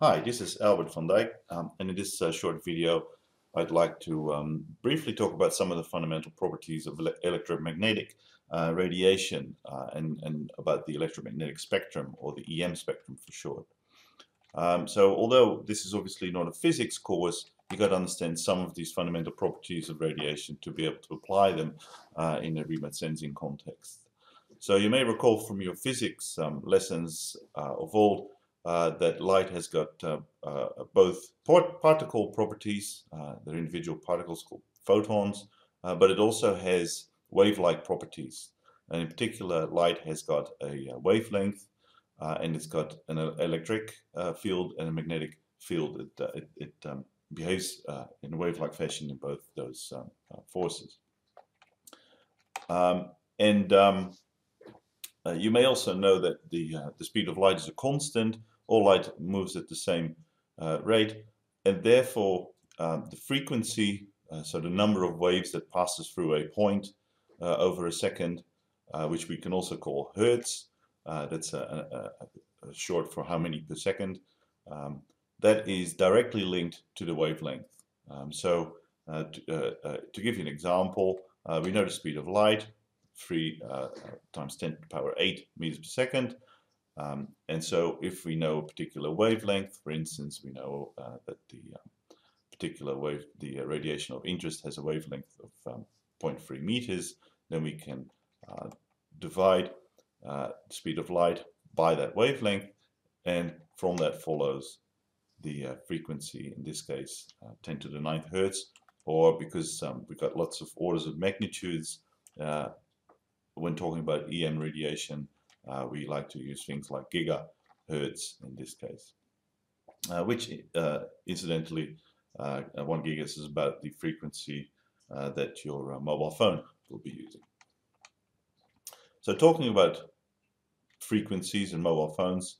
Hi, this is Albert van Dijk um, and in this uh, short video I'd like to um, briefly talk about some of the fundamental properties of ele electromagnetic uh, radiation uh, and, and about the electromagnetic spectrum or the EM spectrum for short. Um, so although this is obviously not a physics course, you got to understand some of these fundamental properties of radiation to be able to apply them uh, in a remote sensing context. So you may recall from your physics um, lessons uh, of old uh, that light has got uh, uh, both particle properties, they're individual particles called photons, but it also has wave-like properties. And in particular, light has got a wavelength and it's got an electric field and a magnetic field. It, it, it um, behaves uh, in a wave-like fashion in both those um, uh, forces. Um, and um, uh, you may also know that the, the speed of light is a constant, all light moves at the same uh, rate and therefore um, the frequency, uh, so the number of waves that passes through a point uh, over a second, uh, which we can also call hertz, uh, that's a, a, a, short for how many per second, um, that is directly linked to the wavelength. Um, so uh, to, to, give you an example, we know the speed of light, 3 times 10 to the power 8 meters per second. Um, and so if we know a particular wavelength, for instance, we know uh, that the uh, particular wave, the uh, radiation of interest has a wavelength of um, 0.3 meters, then we can uh, divide uh, the speed of light by that wavelength, and from that follows the uh, frequency, in this case 10 to the 9th hertz, or because um, we've got lots of orders of magnitudes, when talking about EM radiation, uh, we like to use things like gigahertz in this case, uh, which uh, incidentally, uh, 1 gigahertz is about the frequency that your mobile phone will be using. So talking about frequencies and mobile phones,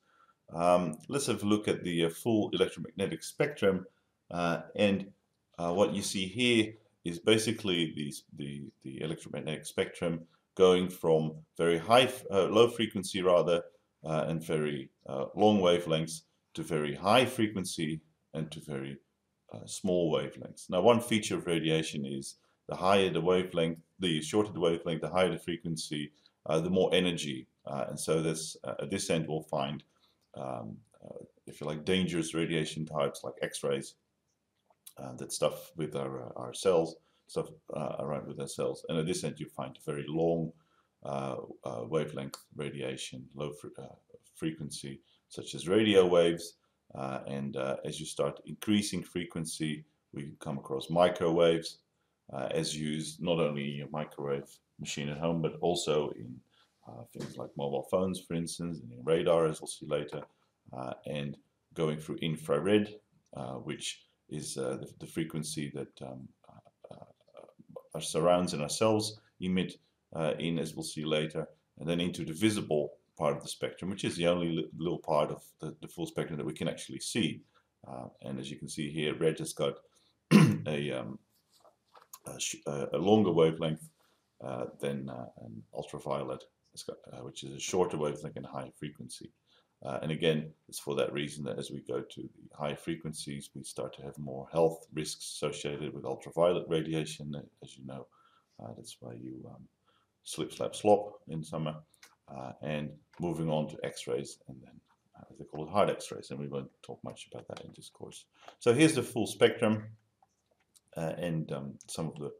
um, let's have a look at the full electromagnetic spectrum and what you see here is basically the, the, the electromagnetic spectrum going from very high, uh, low frequency rather, uh, and very uh, long wavelengths to very high frequency and to very uh, small wavelengths. Now one feature of radiation is the higher the wavelength, the shorter the wavelength, the higher the frequency, uh, the more energy. And so this, at this end we'll find, um, if you like, dangerous radiation types like X-rays that stuff with our, our cells stuff uh, around with their cells. And at this end, you find very long uh, uh, wavelength radiation, low uh, frequency, such as radio waves. Uh, and as you start increasing frequency, we come across microwaves, as used not only in your microwave machine at home, but also in things like mobile phones, for instance, and in radar, as we'll see later, and going through infrared, which is the, the, frequency that um, our surrounds and ourselves emit uh, in, as we'll see later, and then into the visible part of the spectrum, which is the only little part of the, the full spectrum that we can actually see. Uh, and as you can see here, red has got a, um, a, a, longer wavelength uh, than uh, an ultraviolet, got, uh, which is a shorter wavelength and higher frequency. Uh, and again, it's for that reason that as we go to the high frequencies, we start to have more health risks associated with ultraviolet radiation. As you know, uh, that's why you um, slip, slap, slop in summer. Uh, and moving on to X-rays, and then uh, they call it hard X-rays, and we won't talk much about that in this course. So here's the full spectrum, uh, and um, some of the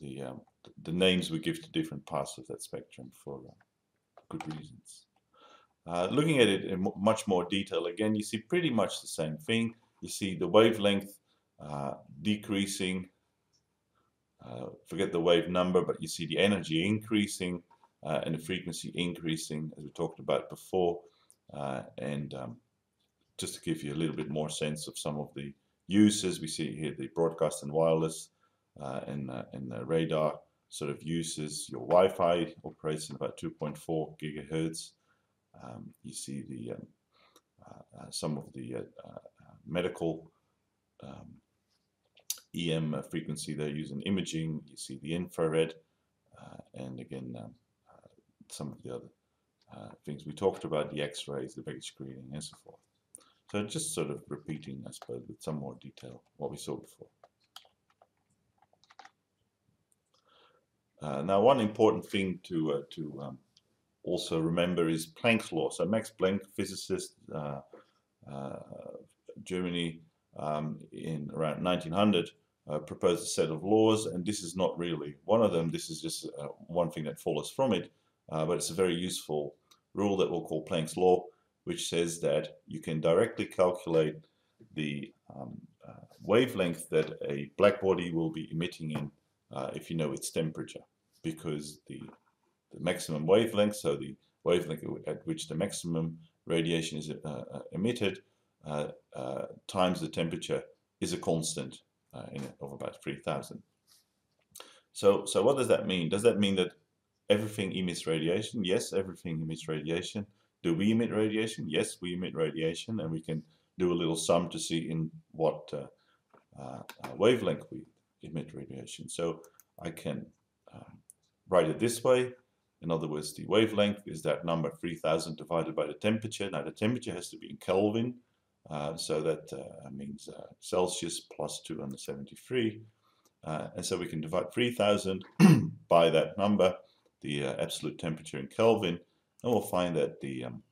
the, um, the names we give to different parts of that spectrum for uh, good reasons. Uh, looking at it in much more detail, again, you see pretty much the same thing. You see the wavelength uh, decreasing, uh, forget the wave number, but you see the energy increasing uh, and the frequency increasing, as we talked about before. Uh, and um, just to give you a little bit more sense of some of the uses, we see here the broadcast and wireless and, and the radar sort of uses. Your Wi-Fi operates in about 2.4 gigahertz. Um, you see the um, uh, uh, some of the uh, medical um, EM frequency they're using imaging. You see the infrared, and again um, some of the other things we talked about, the X-rays, the baggage screening, and so forth. So just sort of repeating, I suppose, with some more detail what we saw before. Uh, now, one important thing to uh, to um, also remember is Planck's law. So Max Planck, physicist, uh, uh Germany, um, in around 1900, uh, proposed a set of laws, and this is not really one of them. This is just uh, one thing that follows from it, but it's a very useful rule that we'll call Planck's law, which says that you can directly calculate the um, wavelength that a black body will be emitting in uh, if you know its temperature because the, the maximum wavelength, so the wavelength at which the maximum radiation is uh, uh emitted uh, uh, times the temperature is a constant in, of about 3000. So, so what does that mean? Does that mean that everything emits radiation? Yes, everything emits radiation. Do we emit radiation? Yes, we emit radiation, and we can do a little sum to see in what uh, uh, wavelength we emit radiation. So I can um, write it this way. In other words, the wavelength is that number 3000 divided by the temperature. Now the temperature has to be in Kelvin, uh, so that uh, means uh, Celsius plus 273. Uh, and so we can divide 3000 by that number, the uh, absolute temperature in Kelvin, and we'll find that the um,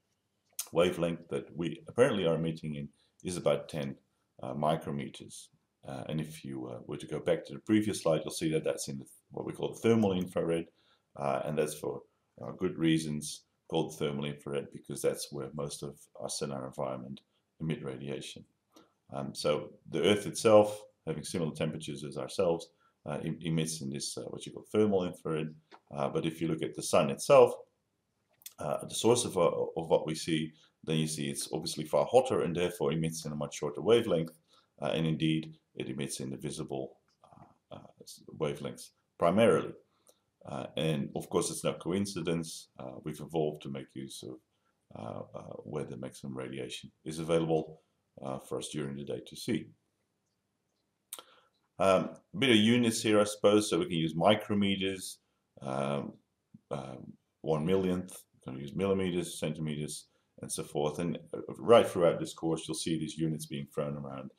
wavelength that we apparently are emitting in is about 10 uh, micrometers. and if you were to go back to the previous slide, you'll see that that's in the what we call the thermal infrared, uh, and that's for uh, good reasons called thermal infrared because that's where most of us in our environment emit radiation. Um, so the Earth itself, having similar temperatures as ourselves, uh, emits in this uh, what you call thermal infrared. Uh, but if you look at the sun itself, uh, the source of, of what we see, then you see it's obviously far hotter and therefore emits in a much shorter wavelength. and indeed, it emits in the visible wavelengths primarily. Uh, and of course, it's no coincidence. Uh, we've evolved to make use of uh, uh where the maximum radiation is available uh, for us during the day to see. Um, a bit of units here, I suppose, so we can use micrometers, um, um, one millionth, we can use millimeters, centimeters, and so forth. And uh, right throughout this course, you'll see these units being thrown around,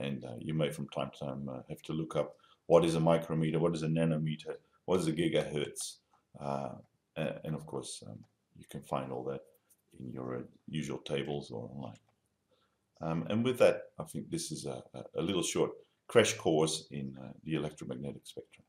and you may from time to time have to look up what is a micrometer, what is a nanometer, what is a gigahertz, uh, and, of course um, you can find all that in your uh, usual tables or online. Um, and with that, I think this is a, a little short crash course in uh, the electromagnetic spectrum.